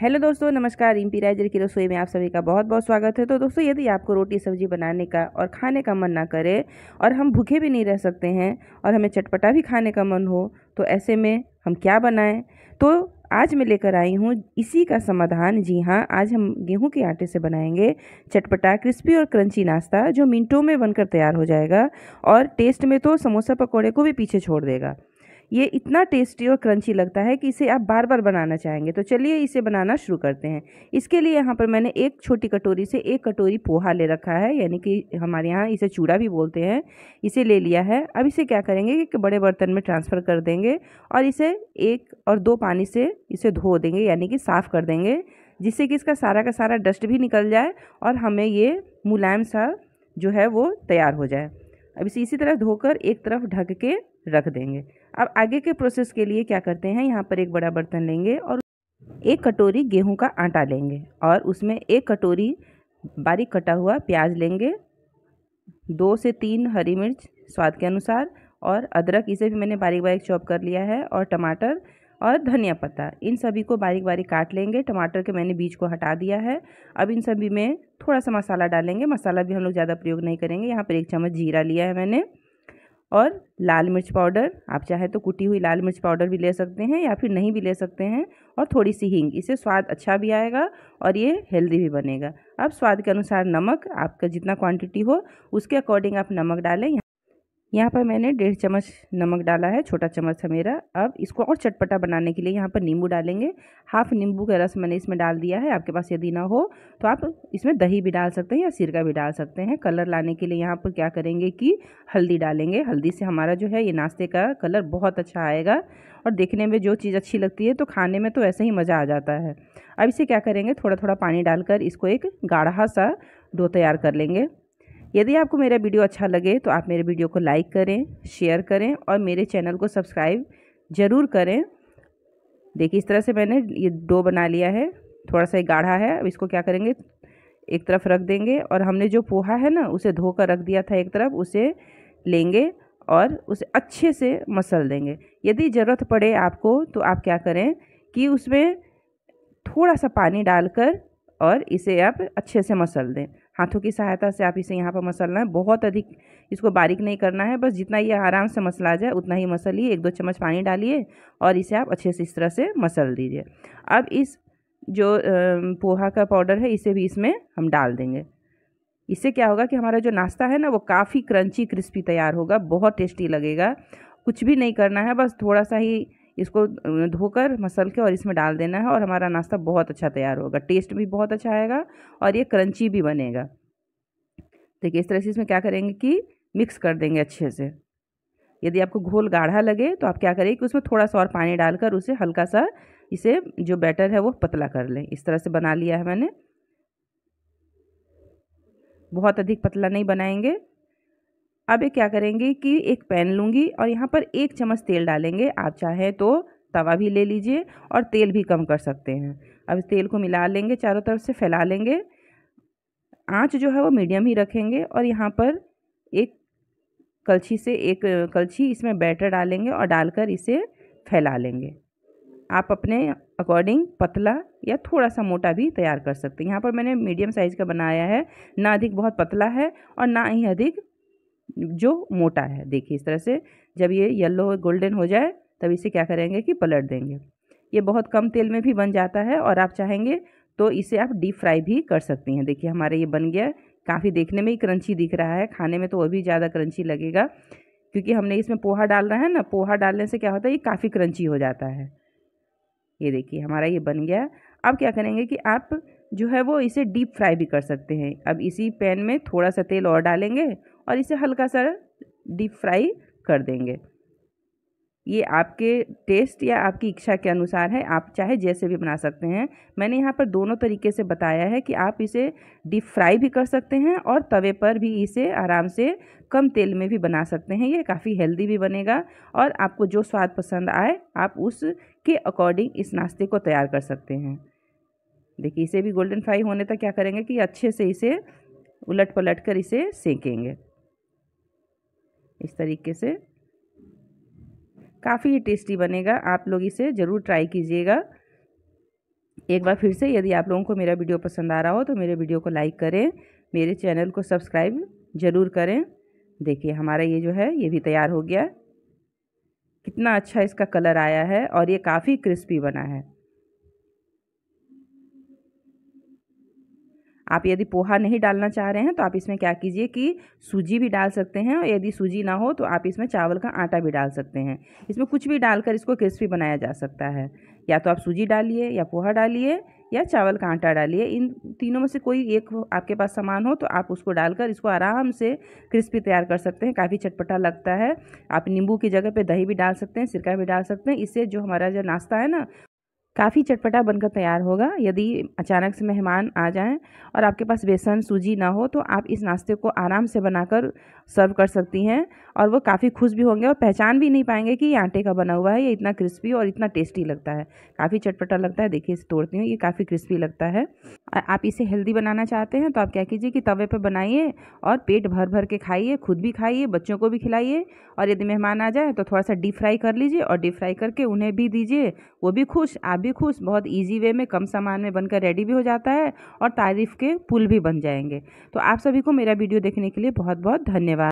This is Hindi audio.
हेलो दोस्तों, नमस्कार। रिम्पी राइजर की रसोई में आप सभी का बहुत बहुत स्वागत है। तो दोस्तों, यदि आपको रोटी, सब्ज़ी बनाने का और खाने का मन ना करे और हम भूखे भी नहीं रह सकते हैं और हमें चटपटा भी खाने का मन हो तो ऐसे में हम क्या बनाएँ? तो आज मैं लेकर आई हूँ इसी का समाधान। जी हाँ आज हम गेहूँ के आटे से बनाएँगे चटपटा, क्रिस्पी और क्रंची नाश्ता, जो मिनटों में बनकर तैयार हो जाएगा और टेस्ट में तो समोसा पकौड़े को भी पीछे छोड़ देगा। ये इतना टेस्टी और क्रंची लगता है कि इसे आप बार बार बनाना चाहेंगे। तो चलिए इसे बनाना शुरू करते हैं। इसके लिए यहाँ पर मैंने एक छोटी कटोरी से एक कटोरी पोहा ले रखा है, यानी कि हमारे यहाँ इसे चूड़ा भी बोलते हैं। इसे ले लिया है। अब इसे क्या करेंगे कि बड़े बर्तन में ट्रांसफ़र कर देंगे और इसे एक और दो पानी से इसे धो देंगे, यानी कि साफ़ कर देंगे, जिससे कि इसका सारा का सारा डस्ट भी निकल जाए और हमें ये मुलायम सा जो है वो तैयार हो जाए। अब इसे इसी तरह धोकर एक तरफ़ ढक के रख देंगे। अब आगे के प्रोसेस के लिए क्या करते हैं? यहाँ पर एक बड़ा बर्तन लेंगे और एक कटोरी गेहूँ का आटा लेंगे और उसमें एक कटोरी बारीक कटा हुआ प्याज लेंगे। दो से तीन हरी मिर्च स्वाद के अनुसार और अदरक, इसे भी मैंने बारीक बारीक चॉप कर लिया है और टमाटर और धनिया पत्ता। इन सभी को बारीक बारीक काट लेंगे। टमाटर के मैंने बीज को हटा दिया है। अब इन सभी में थोड़ा सा मसाला डालेंगे। मसाला भी हम लोग ज़्यादा प्रयोग नहीं करेंगे। यहाँ पर एक चम्मच जीरा लिया है मैंने और लाल मिर्च पाउडर। आप चाहे तो कुटी हुई लाल मिर्च पाउडर भी ले सकते हैं या फिर नहीं भी ले सकते हैं और थोड़ी सी हींग। इससे स्वाद अच्छा भी आएगा और ये हेल्दी भी बनेगा। अब स्वाद के अनुसार नमक, आपका जितना क्वांटिटी हो, उसके अकॉर्डिंग आप नमक डालें। यहाँ पर मैंने डेढ़ चम्मच नमक डाला है, छोटा चम्मच है मेरा। अब इसको और चटपटा बनाने के लिए यहाँ पर नींबू डालेंगे। हाफ़ नींबू का रस मैंने इसमें डाल दिया है, आपके पास यदि ना हो तो आप इसमें दही भी डाल सकते हैं या सिरका भी डाल सकते हैं। कलर लाने के लिए यहाँ पर क्या करेंगे कि हल्दी डालेंगे। हल्दी से हमारा जो है ये नाश्ते का कलर बहुत अच्छा आएगा और देखने में जो चीज़ अच्छी लगती है तो खाने में तो ऐसे ही मज़ा आ जाता है। अब इसे क्या करेंगे थोड़ा थोड़ा पानी डालकर इसको एक गाढ़ा सा डो तैयार कर लेंगे। यदि आपको मेरा वीडियो अच्छा लगे तो आप मेरे वीडियो को लाइक करें, शेयर करें और मेरे चैनल को सब्सक्राइब ज़रूर करें। देखिए, इस तरह से मैंने ये डो बना लिया है। थोड़ा सा गाढ़ा है, अब इसको क्या करेंगे? एक तरफ़ रख देंगे और हमने जो पोहा है ना, उसे धोकर रख दिया था एक तरफ़, उसे लेंगे और उसे अच्छे से मसल देंगे। यदि ज़रूरत पड़े आपको तो आप क्या करें कि उसमें थोड़ा सा पानी डालकर और इसे आप अच्छे से मसल दें। हाथों की सहायता से आप इसे यहाँ पर मसलना है। बहुत अधिक इसको बारीक नहीं करना है। बस जितना ये आराम से मसला जाए, उतना ही मसलिए, एक दो चम्मच पानी डालिए और इसे आप अच्छे से इस तरह से मसल दीजिए। अब इस जो पोहा का पाउडर है, इसे भी इसमें हम डाल देंगे। इससे क्या होगा कि हमारा जो नाश्ता है ना, वो काफ़ी क्रंची, क्रिस्पी तैयार होगा। बहुत टेस्टी लगेगा। कुछ भी नहीं करना है। बस थोड़ा सा ही इसको धोकर मसल के और इसमें डाल देना है और हमारा नाश्ता बहुत अच्छा तैयार होगा। टेस्ट भी बहुत अच्छा आएगा और ये क्रंची भी बनेगा। देखिए, इस तरह से इसमें क्या करेंगे कि मिक्स कर देंगे अच्छे से। यदि आपको घोल गाढ़ा लगे तो आप क्या करें कि उसमें थोड़ा सा और पानी डालकर उसे हल्का सा इसे, जो बैटर है वो पतला कर लें। इस तरह से बना लिया है मैंने। बहुत अधिक पतला नहीं बनाएँगे। अब क्या करेंगे कि एक पैन लूँगी और यहाँ पर एक चम्मच तेल डालेंगे। आप चाहें तो तवा भी ले लीजिए और तेल भी कम कर सकते हैं। अब इस तेल को मिला लेंगे, चारों तरफ़ से फैला लेंगे। आँच जो है वो मीडियम ही रखेंगे और यहाँ पर एक कलछी से एक कलछी इसमें बैटर डालेंगे और डालकर इसे फैला लेंगे। आप अपने अकॉर्डिंग पतला या थोड़ा सा मोटा भी तैयार कर सकते हैं। यहाँ पर मैंने मीडियम साइज़ का बनाया है। ना अधिक बहुत पतला है और ना ही अधिक जो मोटा है। देखिए, इस तरह से जब ये येलो गोल्डन हो जाए, तब इसे क्या करेंगे कि पलट देंगे। ये बहुत कम तेल में भी बन जाता है और आप चाहेंगे तो इसे आप डीप फ्राई भी कर सकती हैं। देखिए, हमारे ये बन गया। काफ़ी देखने में ही क्रंची दिख रहा है। खाने में तो वो भी ज़्यादा क्रंची लगेगा, क्योंकि हमने इसमें पोहा डाल रहा है ना, पोहा डालने से क्या होता है, ये काफ़ी क्रंची हो जाता है। ये देखिए, हमारा ये बन गया। अब क्या करेंगे कि आप जो है वो इसे डीप फ्राई भी कर सकते हैं। अब इसी पैन में थोड़ा सा तेल और डालेंगे और इसे हल्का सा डीप फ्राई कर देंगे। ये आपके टेस्ट या आपकी इच्छा के अनुसार है, आप चाहे जैसे भी बना सकते हैं। मैंने यहाँ पर दोनों तरीके से बताया है कि आप इसे डीप फ्राई भी कर सकते हैं और तवे पर भी इसे आराम से कम तेल में भी बना सकते हैं। ये काफ़ी हेल्दी भी बनेगा और आपको जो स्वाद पसंद आए, आप उसके अकॉर्डिंग इस नाश्ते को तैयार कर सकते हैं। देखिए, इसे भी गोल्डन फ्राई होने तक क्या करेंगे कि अच्छे से इसे उलट पलट कर इसे सेकेंगे। इस तरीके से। काफ़ी टेस्टी बनेगा, आप लोग इसे ज़रूर ट्राई कीजिएगा। एक बार फिर से यदि आप लोगों को मेरा वीडियो पसंद आ रहा हो तो मेरे वीडियो को लाइक करें, मेरे चैनल को सब्सक्राइब ज़रूर करें। देखिए, हमारा ये जो है, ये भी तैयार हो गया। कितना अच्छा इसका कलर आया है और ये काफ़ी क्रिस्पी बना है। आप यदि पोहा नहीं डालना चाह रहे हैं तो आप इसमें क्या कीजिए कि सूजी भी डाल सकते हैं, और यदि सूजी ना हो तो आप इसमें चावल का आटा भी डाल सकते हैं। इसमें कुछ भी डालकर इसको क्रिस्पी बनाया जा सकता है। या तो आप सूजी डालिए, या पोहा डालिए, या चावल का आटा डालिए। इन तीनों में से कोई एक आपके पास सामान हो तो आप उसको डालकर इसको आराम से क्रिस्पी तैयार कर सकते हैं। काफ़ी चटपटा लगता है। आप नींबू की जगह पे दही भी डाल सकते हैं, सिरका भी डाल सकते हैं। इससे जो हमारा जो नाश्ता है ना काफ़ी चटपटा बनकर तैयार होगा। यदि अचानक से मेहमान आ जाएँ और आपके पास बेसन, सूजी ना हो तो आप इस नाश्ते को आराम से बनाकर सर्व कर सकती हैं और वो काफ़ी खुश भी होंगे और पहचान भी नहीं पाएँगे कि ये आटे का बना हुआ है, ये इतना क्रिस्पी और इतना टेस्टी लगता है। काफ़ी चटपटा लगता है। देखिए, इसे तोड़ती हूँ, ये काफ़ी क्रिस्पी लगता है। आप इसे हेल्दी बनाना चाहते हैं तो आप क्या कीजिए कि तवे पर बनाइए और पेट भर भर के खाइए, खुद भी खाइए, बच्चों को भी खिलाइए और यदि मेहमान आ जाए तो थोड़ा सा डीप फ्राई कर लीजिए और डीप फ्राई करके उन्हें भी दीजिए, वो भी खुश, आप भी खुश, बहुत इजी वे में कम सामान में बनकर रेडी भी हो जाता है और तारीफ़ के पुल भी बन जाएँगे। तो आप सभी को मेरा वीडियो देखने के लिए बहुत बहुत धन्यवाद।